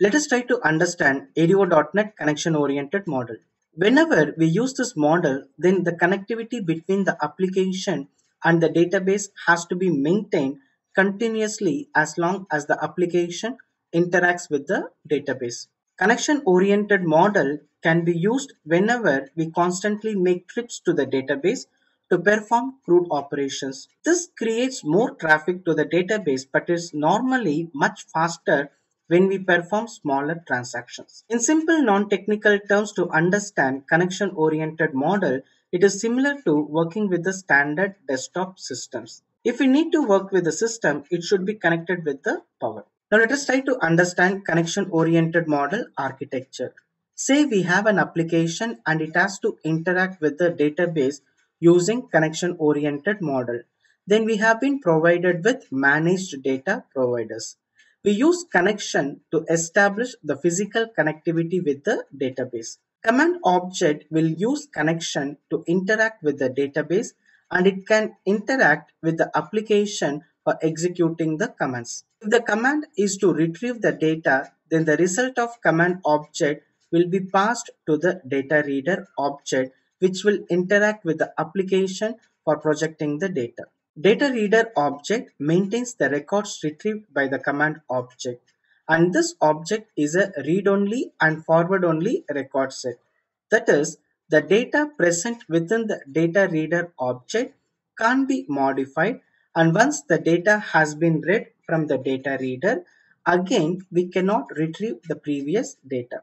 Let us try to understand ADO.NET connection-oriented model. Whenever we use this model, then the connectivity between the application and the database has to be maintained continuously as long as the application interacts with the database. Connection-oriented model can be used whenever we constantly make trips to the database to perform CRUD operations. This creates more traffic to the database but is normally much faster when we perform smaller transactions. In simple non-technical terms to understand connection-oriented model, it is similar to working with the standard desktop systems. If we need to work with the system, it should be connected with the power. Now let us try to understand connection-oriented model architecture. Say we have an application and it has to interact with the database using connection-oriented model. Then we have been provided with managed data providers. We use connection to establish the physical connectivity with the database. Command object will use connection to interact with the database and it can interact with the application for executing the commands. If the command is to retrieve the data, then the result of command object will be passed to the data reader object which will interact with the application for projecting the data. Data reader object maintains the records retrieved by the command object and this object is a read-only and forward-only record set. That is, the data present within the data reader object can't be modified and once the data has been read from the data reader, again we cannot retrieve the previous data.